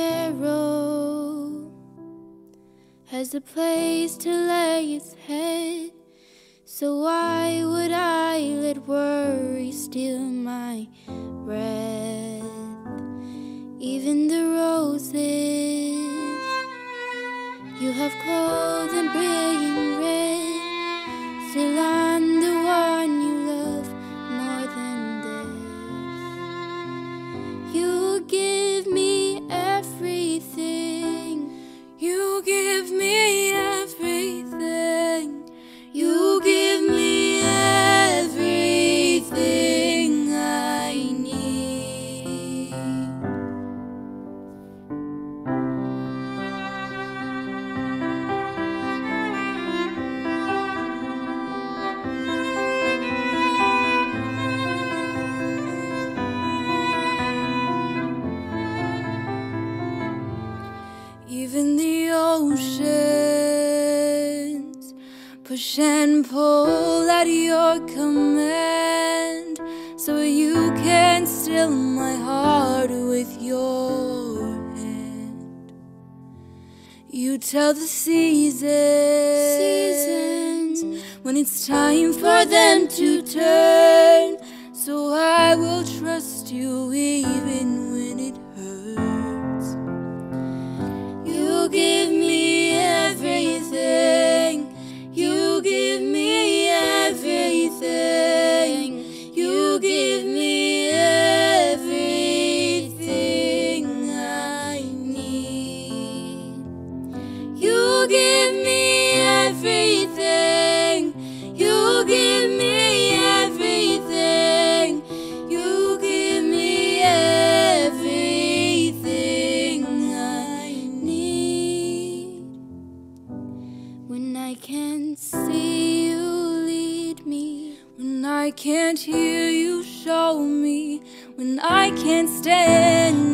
sparrow has a place to lay its head. So why would I let worry steal my breath? Even the Even the oceans push and pull at your command, so you can still my heart with your hand. You tell the seasons, Seasons. when it's time for them to turn, everything. You give me everything. You give me everything I need. When I can't see you, lead me. When I can't hear you, show me. When I can't stand,